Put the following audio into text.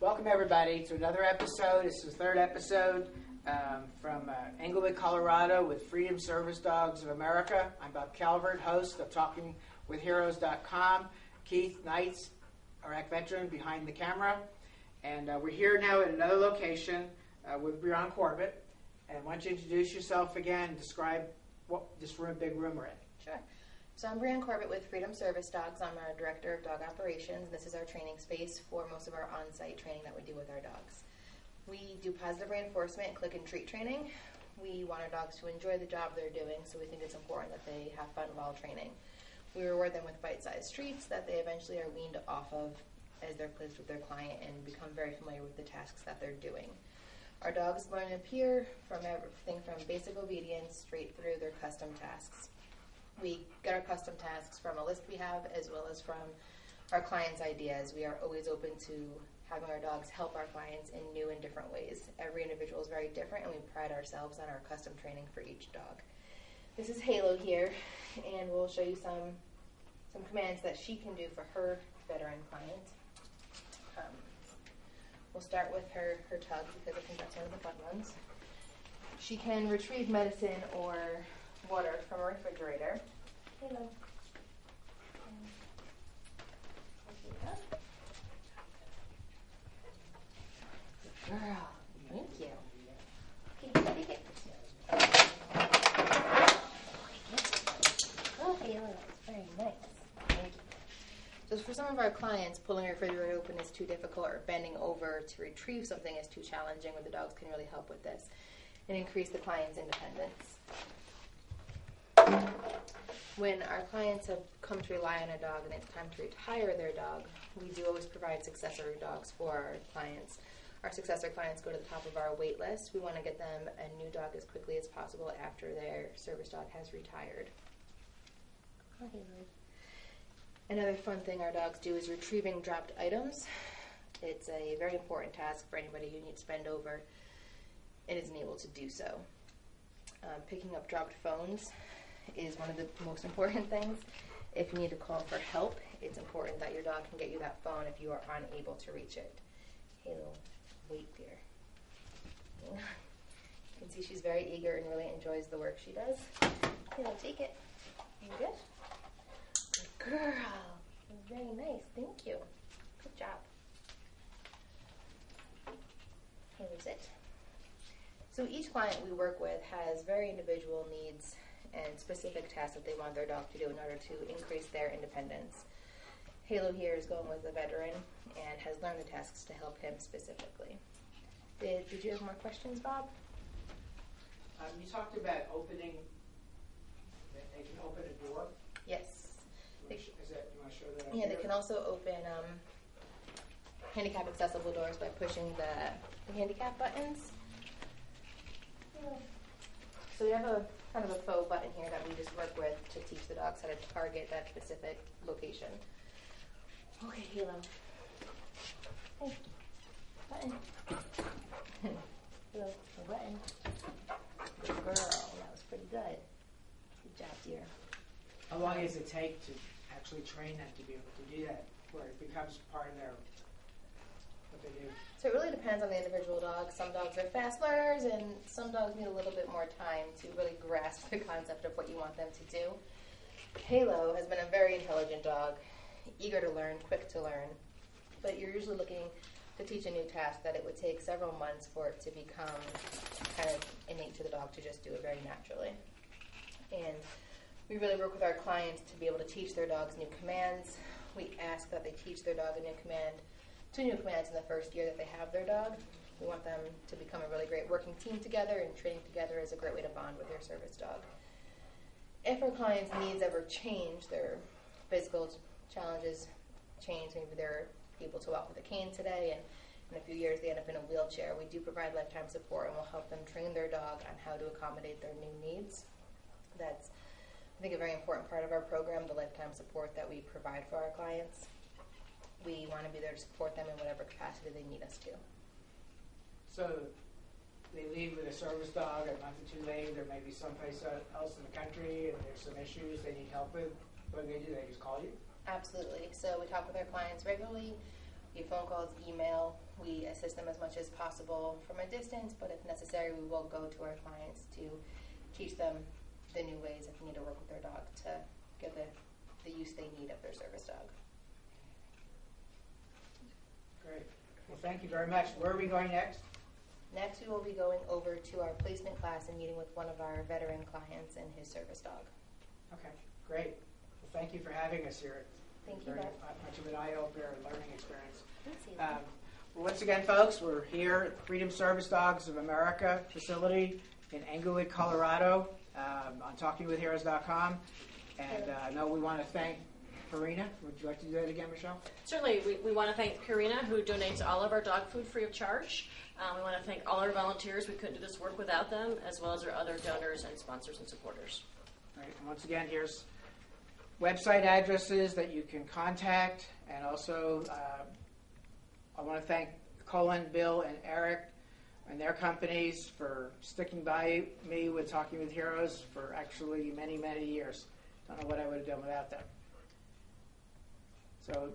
Welcome, everybody, to another episode. This is the third episode um, from uh, Englewood, Colorado, with Freedom Service Dogs of America. I'm Bob Calvert, host of TalkingWithHeroes.com. Keith Knights, Iraq veteran, behind the camera. And uh, we're here now at another location uh, with Brianne Corbett. And why don't you introduce yourself again and describe what this room, big room we're in? Sure. So I'm Brianne Corbett with Freedom Service Dogs. I'm our Director of Dog Operations. This is our training space for most of our on-site training that we do with our dogs. We do positive reinforcement click and treat training. We want our dogs to enjoy the job they're doing, so we think it's important that they have fun while training. We reward them with bite-sized treats that they eventually are weaned off of as they're placed with their client and become very familiar with the tasks that they're doing. Our dogs learn to appear from everything from basic obedience straight through their custom tasks. We get our custom tasks from a list we have as well as from our clients' ideas. We are always open to having our dogs help our clients in new and different ways. Every individual is very different, and we pride ourselves on our custom training for each dog. This is Halo here, and we'll show you some some commands that she can do for her veteran client. Um, we'll start with her her tug because I think that's one of the fun ones. She can retrieve medicine or water from a refrigerator. Hello. Girl. Thank you. Okay, take it. Oh, okay, that's very nice. Thank you. So for some of our clients, pulling a refrigerator open is too difficult or bending over to retrieve something is too challenging where the dogs can really help with this and increase the client's independence. When our clients have come to rely on a dog and it's time to retire their dog, we do always provide successor dogs for our clients. Our successor clients go to the top of our wait list. We want to get them a new dog as quickly as possible after their service dog has retired. Another fun thing our dogs do is retrieving dropped items. It's a very important task for anybody who needs to bend over and isn't able to do so. Um, picking up dropped phones is one of the most important things. If you need to call for help, it's important that your dog can get you that phone if you are unable to reach it. Halo, wait dear. You can see she's very eager and really enjoys the work she does. Halo, take it. You good? Good girl. Very nice. Thank you. Good job. Here's it. So each client we work with has very individual needs and specific tasks that they want their dog to do in order to increase their independence. Halo here is going with a veteran and has learned the tasks to help him specifically. Did, did you have more questions, Bob? Um, you talked about opening, they can open a door. Yes. Is that, you want to show that? up Yeah, they can also open um, handicap accessible doors by pushing the, the handicap buttons. So we have a kind of a faux button here that we just work with to teach the dogs how to target that specific location. Okay, Halo. Hey, button. Halo, a button. Good girl. That was pretty good. Good job, dear. How long does it take to actually train them to be able to do that, where it becomes part of their, So it really depends on the individual dog. Some dogs are fast learners, and some dogs need a little bit more time to really grasp the concept of what you want them to do. Halo has been a very intelligent dog, eager to learn, quick to learn, but you're usually looking to teach a new task that it would take several months for it to become kind of innate to the dog to just do it very naturally. And we really work with our clients to be able to teach their dogs new commands. We ask that they teach their dog a new command two new commands in the first year that they have their dog. We want them to become a really great working team together, and training together is a great way to bond with your service dog. If our clients' needs ever change, their physical challenges change, maybe they're able to walk with a cane today, and in a few years they end up in a wheelchair, we do provide lifetime support and we'll help them train their dog on how to accommodate their new needs. That's, I think, a very important part of our program, the lifetime support that we provide for our clients we want to be there to support them in whatever capacity they need us to. So they leave with a service dog a month or two later, there may be someplace else in the country and there's some issues they need help with. What do they do? They just call you? Absolutely. So we talk with our clients regularly. do phone calls, email. We assist them as much as possible from a distance, but if necessary, we will go to our clients to teach them the new ways if they need to work with their dog to get the, the use they need of their service dog. Great. Well, thank you very much. Where are we going next? Next, we will be going over to our placement class and meeting with one of our veteran clients and his service dog. Okay, great. Well, thank you for having us here. Thank you, Very Beth. much of an eye-opener and learning experience. Um, well, once again, folks, we're here at the Freedom Service Dogs of America facility in Englewood, Colorado, um, on TalkingWithHeroes.com. And uh, I know we want to thank Farina. Would you like to do that again, Michelle? Certainly, we, we want to thank Purina, who donates all of our dog food free of charge. Um, we want to thank all our volunteers. We couldn't do this work without them, as well as our other donors and sponsors and supporters. All right, and once again, here's website addresses that you can contact, and also uh, I want to thank Colin, Bill, and Eric and their companies for sticking by me with Talking with Heroes for actually many, many years. Don't know what I would have done without them. So